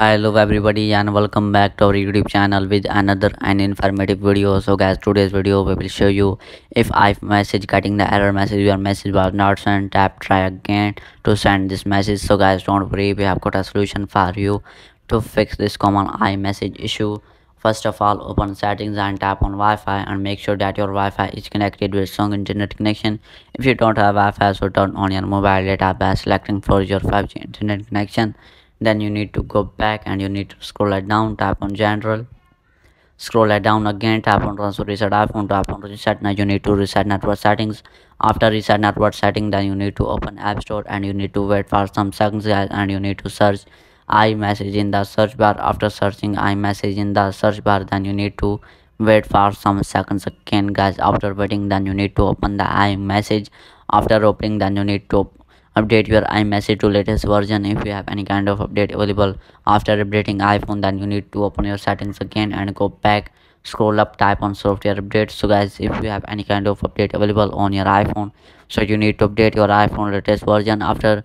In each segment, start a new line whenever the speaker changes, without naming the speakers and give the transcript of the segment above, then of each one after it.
hello everybody and welcome back to our youtube channel with another and informative video. So guys today's video we will show you if iMessage getting the error message your message was not sent tap try again to send this message. So guys don't worry we have got a solution for you to fix this common iMessage issue. First of all open settings and tap on wi-fi and make sure that your wi-fi is connected with strong internet connection. If you don't have wi-fi so turn on your mobile data by selecting for your 5g internet connection then you need to go back and you need to scroll it down tap on general. Scroll it down again tap on transfer reset iphone tap on reset. Now you need to reset network settings. After reset network setting then you need to open app store and you need to wait for some seconds guys and you need to search iMessage in the search bar. After searching iMessage in the search bar then you need to wait for some seconds again guys. After waiting then you need to open the iMessage. After opening then you need to update your iMessage to latest version. If you have any kind of update available after updating iPhone then you need to open your settings again and go back scroll up type on software update so guys if you have any kind of update available on your iPhone so you need to update your iPhone latest version after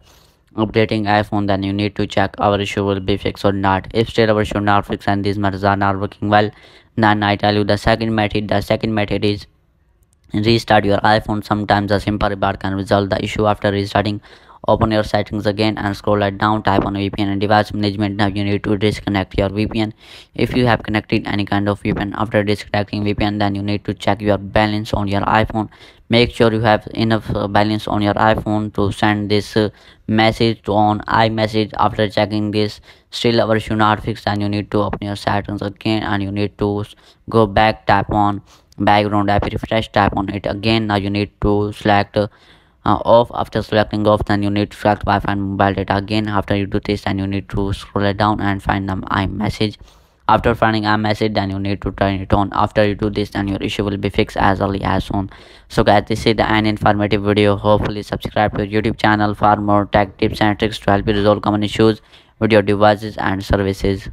updating iPhone then you need to check our issue will be fixed or not. If still our issue not fixed and these methods are not working well then I tell you the second method. The second method is restart your iphone. Sometimes a simple reboot can resolve the issue. After restarting open your settings again and scroll it down. Type on vpn and device management. Now you need to disconnect your vpn if you have connected any kind of vpn after disconnecting vpn then you need to check your balance on your iphone. Make sure you have enough uh, balance on your iphone to send this uh, message to on imessage. After checking this still our issue not fixed and you need to open your settings again and you need to go back tap on background app refresh tap on it again. Now you need to select uh, off. After selecting off then you need to select wi-fi and mobile data again. After you do this then you need to scroll it down and find the iMessage. After finding iMessage then you need to turn it on. After you do this then your issue will be fixed as early as soon. So guys this is the an informative video. Hopefully subscribe to youtube channel for more tech tips and tricks to help you resolve common issues with your devices and services